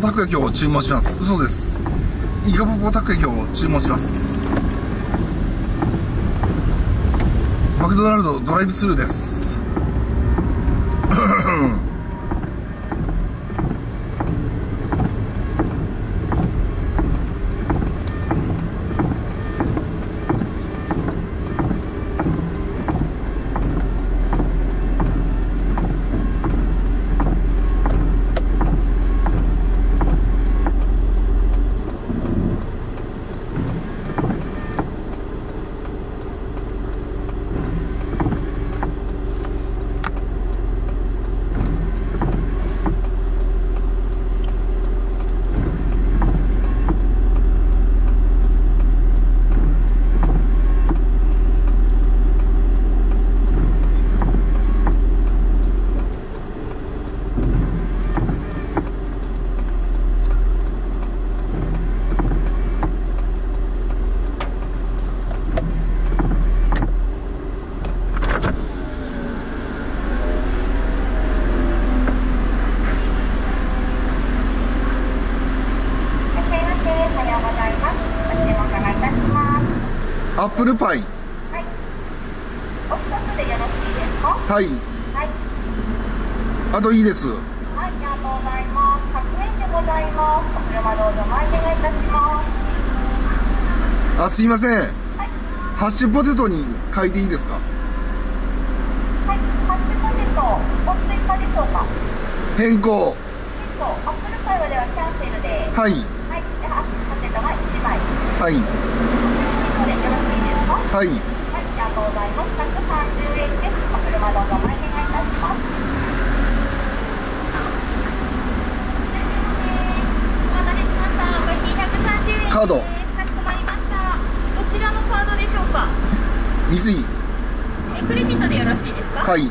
たこ焼きを注文します。嘘です。イカポポたこ焼きを注文します。マクドナルドドライブスルーですいらっしゃいませ。おはようございます。お注文お伺いいたします。アップルパイはい。お一つでよろしいですか？はいはい。あといいですはい、ありがとうございます。100円でございます。お車どうぞ前お願いいたします。あすいませんはい。ハッシュポテトに書いていいですか？はい。ハッシュポテト、お追加でしょうか？変更えっと、アップルパイはではキャンセルで。はいはい。では、ポテトが1枚。はいはい、カード。どちらのカードでしょうか。三井クレジットでよろしいですか。はい